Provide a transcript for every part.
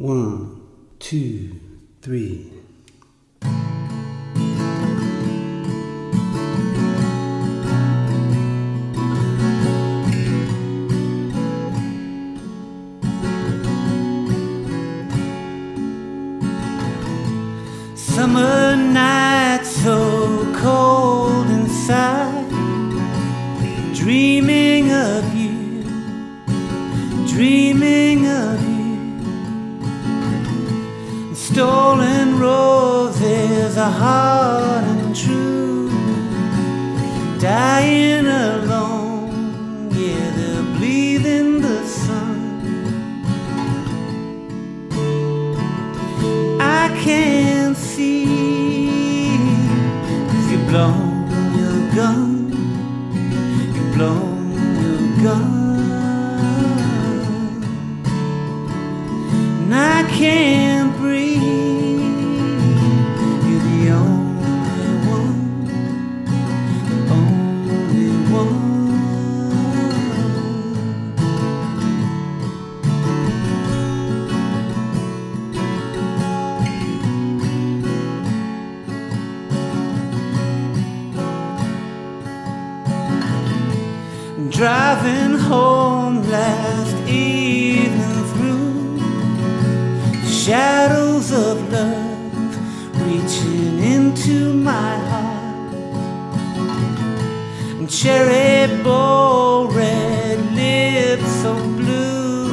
One, two, three. Summer night so cold inside, dreaming of are hard and true, dying alone, yeah, they're bleeding the sun. I can't see if you blown your gun, you blown your gun, and I can't Driving home last evening through shadows of love reaching into my heart. And cherry bowl red lips so blue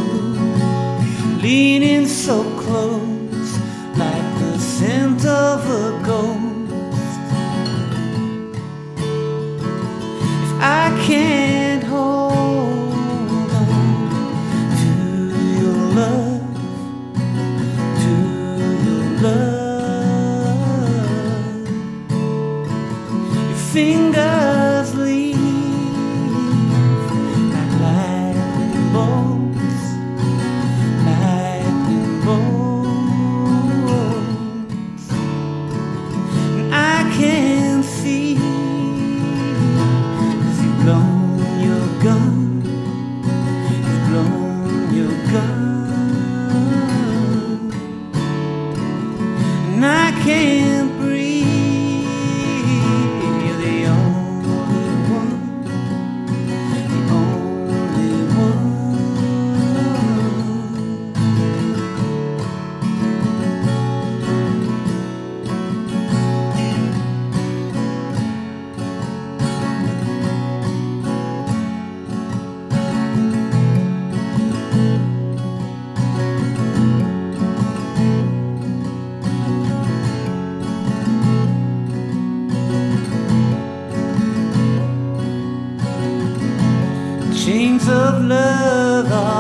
leaning so close your of love